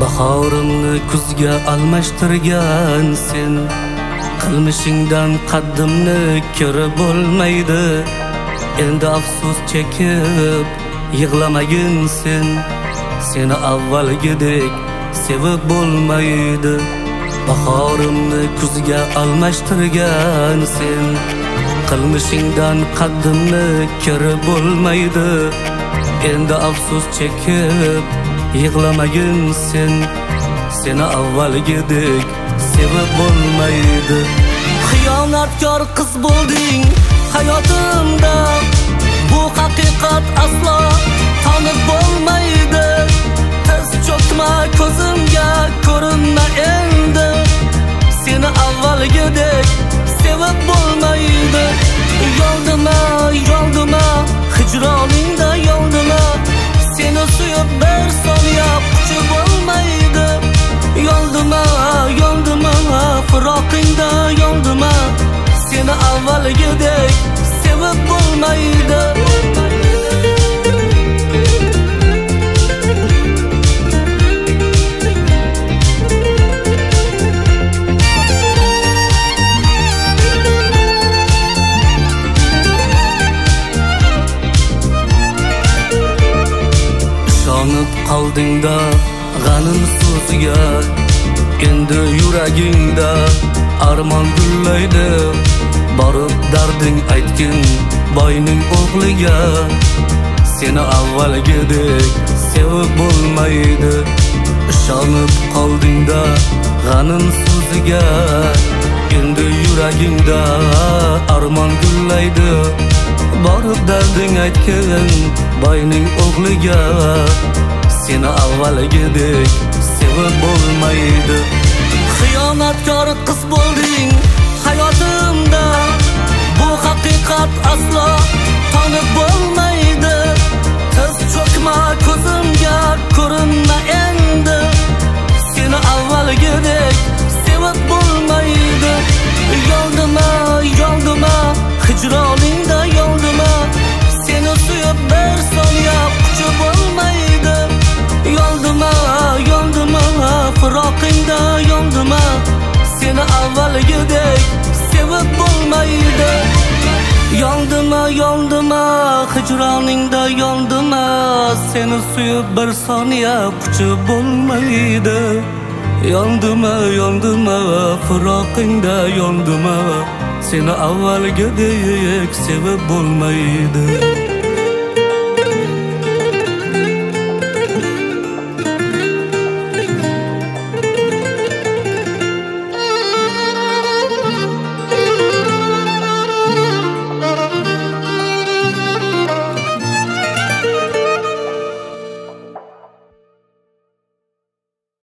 bahorimni kuzga almashtirgan sen qilmishingdan qaddimni ko'rib bo'lmaydi. Endi afsus chekib yig'lamagin sen seni avvalgidek sevib bo'lmaydi. Bahorimni kuzga almashtirgan sen qilmishingdan qaddimni ko'rib bo'lmaydi. Endi afsus chekib yig'lamagin sen seni avvalgidek sevib bo'lmaydi. Xiyonatkor qiz bo'lding hayotimda bu haqiqat aslo болмайды жанып қалдың да ғаным сөзге енді юрагиңда арман гүлдейді барып дардың айткен boyning o'g'liga seni avvalgidek sevib bo'lmaydi. Ishonib qoldingda g'anim so'ziga endi yuragingda armon gullaydi. Borib darding aytgin boyning o'g'liga seni avvalgidek sevib bo'lmaydi. Xiyonatkor qiz bo'lding firoqingda yoldima seni avvalgidek sevib bo'lmaydi. Yoldima yoldima hijroningda yoldima seni suyib bir soniya quchi bo'lmaydi. Yondima yondima firoqingda yondima seni avvalgidek sevib bo'lmaydi.